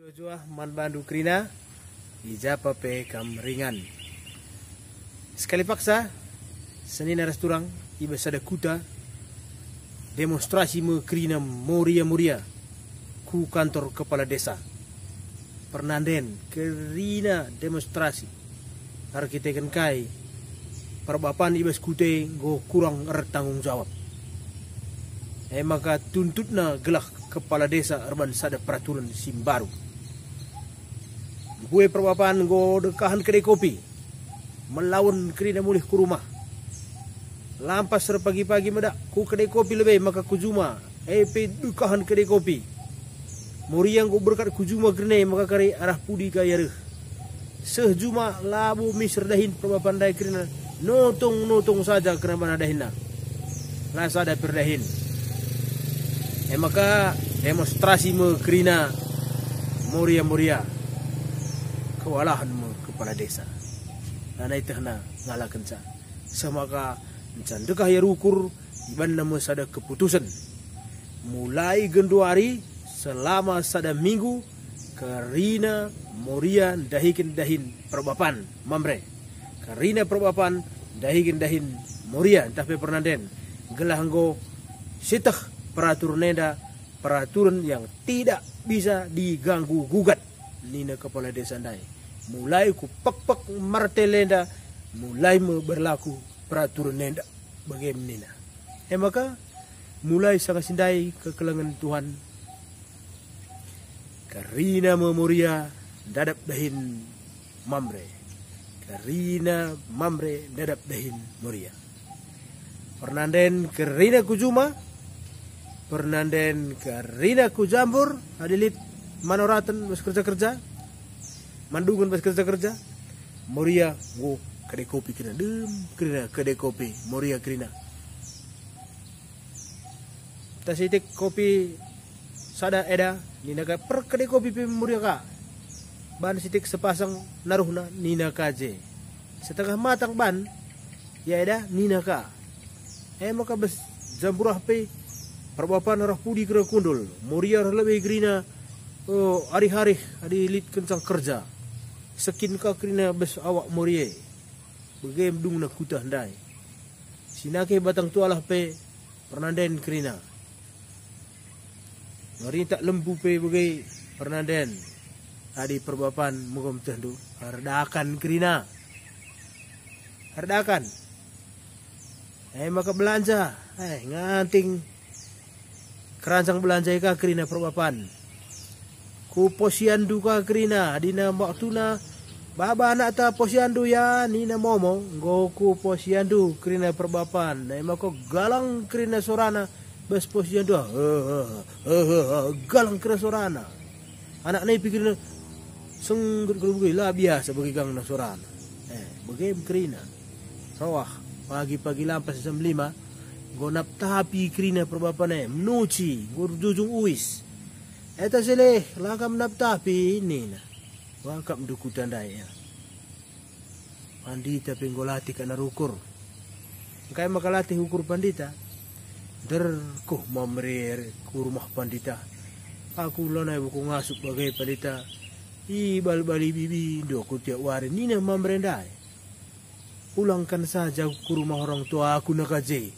Jua man bandu krina ijapa pe kam ringan. Sekali paksa Senin aras turang iba sada kuta demonstrasi me krina moria muria ku kantor kepala desa. Pernanden kerina demonstrasi kan kai perbapan ibas kute go kurang er tanggung jawab. Eh maka tuntutna gelah kepala desa arban sada peraturan sim baru gue perbapan go dekahan kedai kopi. Melawan kerina mulih ke rumah. Lampas pagi-pagi medak ku kedai kopi lebih maka ku juma. Epe dekahan kedai kopi. Muriang ku berkat ku juma kerana maka kari arah pudi kaya reh. Seh juma labu misr dahin perbapan dai kerina notong notong saja kerana mana dahin nak rasa ada perdahin. Eh maka demonstrasi me kerina muria kewalahan kepala desa. Nanay tehna ngalakan sa. Semaka encan dekah ya rukur iban nama sada keputusan. Mulai genduari selama sada minggu karina moria dahikin dahin perbapan mamre. Karina perbapan dahikin dahin moria entah pe pernanden. Gelahanggo sitah peraturan neda peraturan yang tidak bisa diganggu gugat nina kepala desa ndai. Mulai ku pak-pak martelenda, mulai berlaku peraturan nenda bagaimana. Eh maka mulai sangat sindai kekelangan Tuhan. Karina memoria dadap dahin mamre. Karina mamre dadap dahin moria. Pernanden kerina kujuma, pernanden kerina kujambur, hadilit manoratan bas kerja kerja mandungan bas kerja kerja moria wo kedai kopi kena dem kena kedai kopi moria kena. Tasitik kopi sada eda nina ka per kedai kopi pe moria ka. Ban sitik sepasang naruhna nina kaje setengah matang ban ya eda nina ka eh maka bes jamburah pe perbapan roh pudi kera kundul. Moria lebih grina oh hari-hari hari lit kencang kerja. Sekin ka krina bes awak morie? Begem dung na kuta handai sinake batang tu alah pe pernanden krina ngari tak lembu pe begai pernanden. Adi perbapan mugam tendu hardakan krina hardakan. Eh maka belanja. Eh nganting. Keranjang belanja ka krina perbapan ku posiandu ka krina dina waktu na baba anak ta posiandu ya nina momo. Go ku posiandu krina perbapan. Na mako galang krina sorana bes posiandu. Galang krina sorana. Anak ni pikir senggur guru lah biasa bagi gang na sorana. Eh bagi krina rawah pagi-pagi lampas jam lima go nap tapi krina perbapan eh menuci go jujung uis Eta sile lakam naptapi ini na. Wakam dukutan daya. Pandita pinggolati kana rukur. Kaya makalati hukur pandita. Der ko mamrer ku rumah pandita. Aku lona buku ngasuk bagai pandita. Ibal bali bibi do ku tiap wari nina mamrendai. Pulangkan saja ke rumah orang tua aku nak kaje.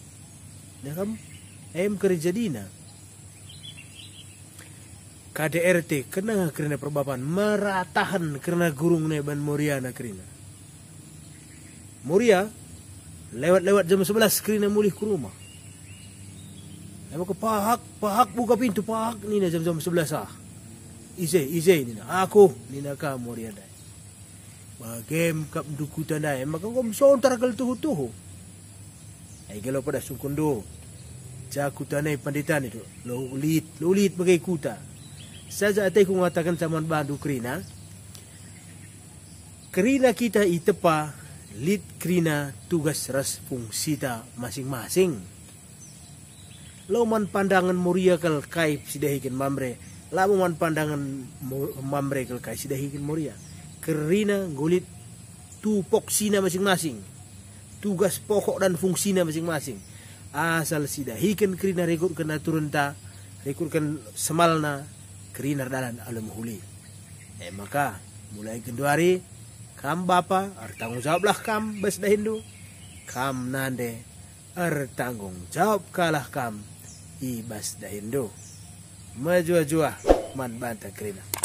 Ya kam? Em kerja dina. KDRT kena kerana perbapan meratahan kerana gurung neban Moria na kerana. Moria lewat-lewat jam 11 kerana mulih ke rumah. Emang ke pahak, pahak buka pintu pahak ni na jam-jam 11 ah. Ize, ize ni na. Aku ni na ka Moria dai. Bagem kap dukutan dai. Maka kau sontar kal tuhu-tuhu. Ay galo pada sungkundo. Jakutanay panditan itu. Lo ulit, lo ulit bagai kuta. Saja atai ku mengatakan zaman bandu krina. Krina kita itepa lit krina tugas ras fungsi ta masing-masing. Loman pandangan muria kal kai sidahikin mamre. Lamuman pandangan mamre kal kai sidahikin muria. Krina gulit tupok sina masing-masing. Tugas pokok dan fungsinya masing-masing. Asal sidahikan krina rekod kena turun ta. Rekod kan semalna krinar dalan alam huli. Eh maka mulai genduari kam bapa er tanggung jawablah kam bes dahindu kam nande er tanggung jawab kalah kam ibas dahindu maju jua man banta kerina